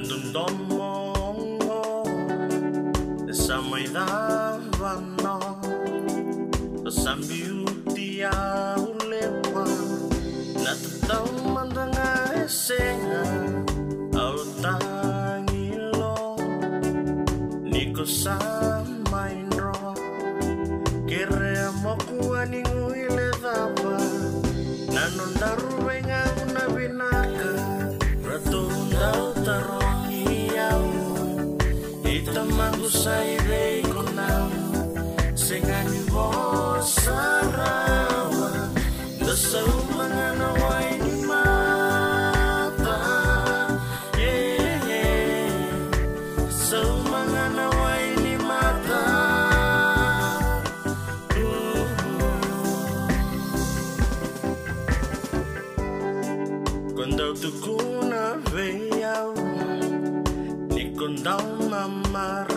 Nekundomongo Samaidavano Sambiutia ulewa Natatau mandanga esenga Autangilo Niko samainro Kere mokua ningu ile dhapa Nanondaru wenga unabinaka mahusay ray ko lang sa ngayon mo sa rawa na sa mga naway mata yeah, yeah. sa mga naway ni mata uh -huh. Quando tu cuna Nikon down na mar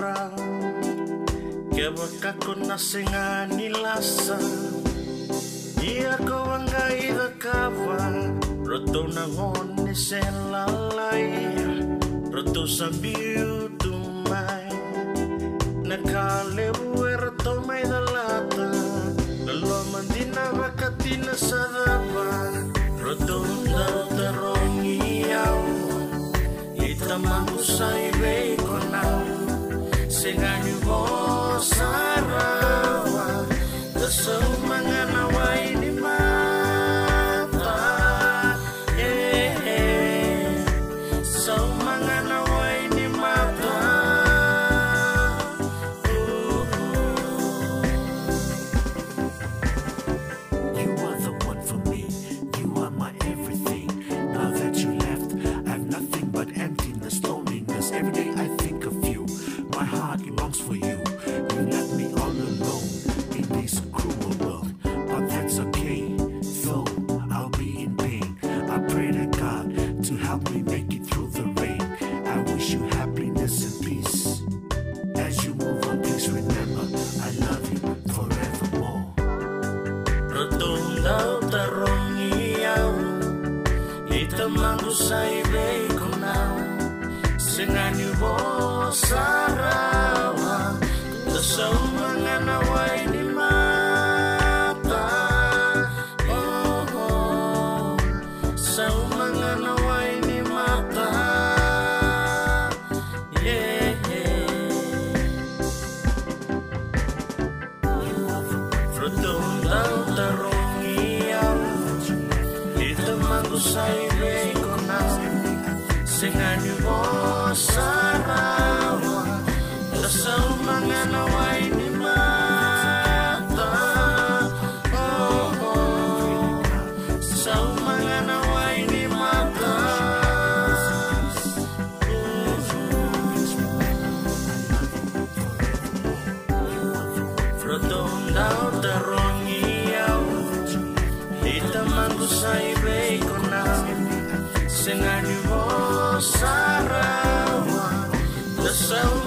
baka kona senga ni lasa. Ia ko anga ida kava. Roto na ngone se lalai. Roto sambiu tumai. Nakale ue roto mai dalata Lalo mandina bakatina sadapa Roto ndau tarongi au. Ita mahusai Eh, eh Sau mangana wai di mata Uh, You are the one for me. You are my everything. Now that you left, I have nothing but emptiness, loneliness. Every day I think of you. My heart longs for. You Ita mangu sai bei konau Sengani bosarawa Kesau mangana wai di mata. Oh, oh Sau mangana wai di sing anyuwa sarawa Lasang mga naway ni mata oh, oh. Lasang mga naway ni mata Frotong daw tarong iyaw Di taman ko sa ibay Sarah, the South.